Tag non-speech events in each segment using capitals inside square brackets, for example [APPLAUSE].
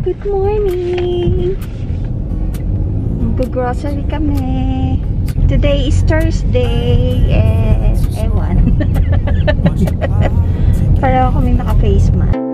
Good morning! Mag-grocery kami. Today is Thursday. Eh, ewan. [LAUGHS] Pareho kami naka-face mask.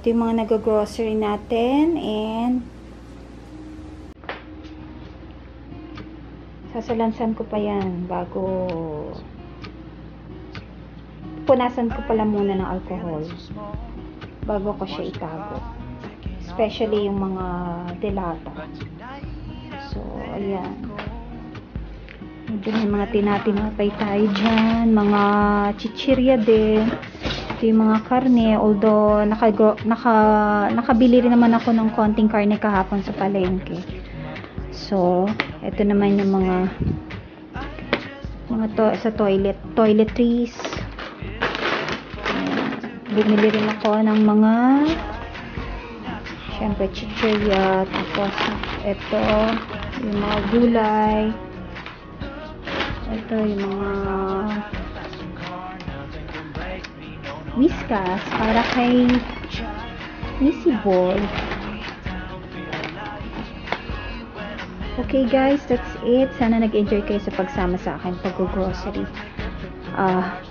Ito yung mga nag-grocery natin and sasalansan ko pa yan bago punasan ko pala muna ng alcohol bago ko siya itago. Especially yung mga delata so ayan. Medyo may mga tinatinapay tayo dyan mga chichirya din ito yung mga karne although naka, naka, nakabili rin naman ako ng konting karne kahapon sa palengke. So ito naman yung mga mga to, sa toilet toiletries. Ayan. bumili rin ako ng mga syempre chichirya tapos ito yung mga gulay. Ito yung mga whiskas para kay Missy Boy Okay guys, that's it. Sana nag-enjoy kayo sa pagsama sa akin pag-grocery. Ah,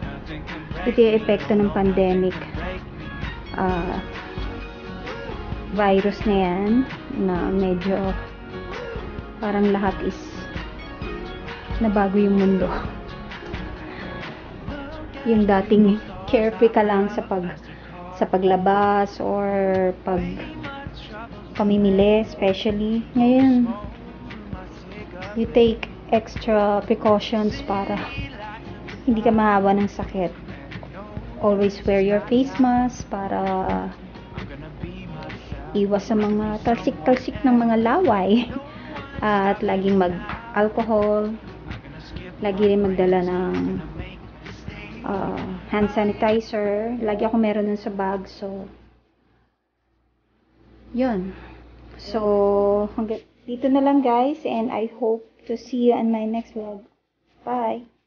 ito yung epekto ng pandemic. Ah, virus na yan na medyo parang lahat is nabago yung mundo. Yung dating carefree ka lang sa pag sa paglabas or pag pamimili especially ngayon you take extra precautions para hindi ka mahawa ng sakit. Always wear your face mask para iwas sa mga talsik-talsik ng mga laway. [LAUGHS] At laging mag-alcohol. Lagi rin magdala ng uh, hand sanitizer. Lagi ako meron nun sa bag. So, yun. So, hanggang dito na lang guys and I hope to see you on my next vlog. Bye!